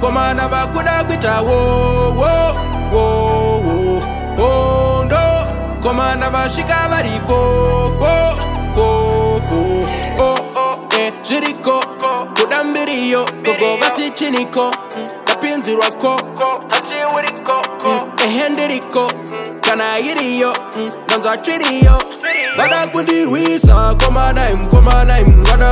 komana vakuda kuita wowowowo hondo komana vasvika vari fofofofo e, zviriko kuda mbiriyo kogovati chiniko tapinzirwako achiuriko mm, ehe ndiriko kana iriyo mm, nanzvatsviriyo vada kundirwisa komanai mukomanai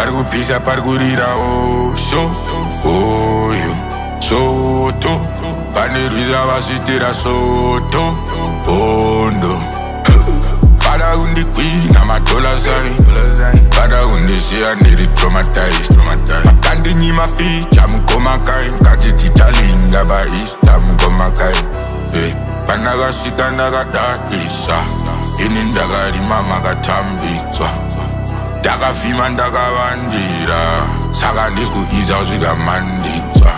pari kupisa pari kurirawo oh, so oyo soto pane rwiza vasvitira soto bondo pada kundikwina madola zai pada kundisiya ndiri tromatizi makandinyima ficha mukomakai ngati tichalinga baista mukomakai pandakasvika ndakadatisa ini ndakarima makatambidzwa ndakafima ndakavandira saka ndikuiza zvikamandidza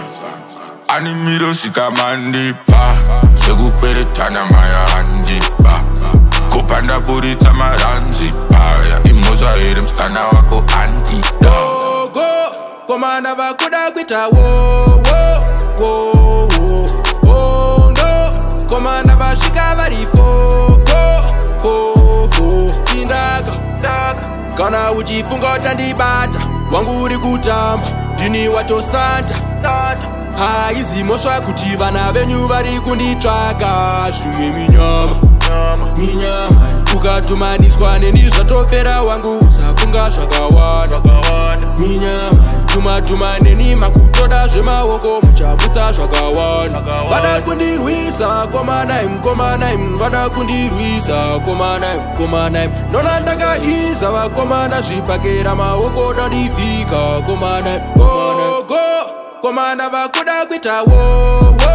ani miro zvikamandipa sekukweretana maya andipa kupa ndaburitsa maranzi paya imhosva here mukana wako andida ogo komana vakuda kuita wowo ondo komana vasvika varipo kana uchifunga uchandibata wangu uri kutamba ndini watosanta Santa haizi mosva kuti vana venyu vari kunditsvaga zvimwe minyama ukatumaniswa neni zvatopfera wangu usafunga zvakawanda tumatuma neni makutoda zvemaoko muchaputsa zvakawanda vada kundirwisa komanai mukomanai vada kundirwisa komanai mukomanai ndona ndakaiza vakomana zvipakera maoko dadivhika komanai oh, Come a good wowo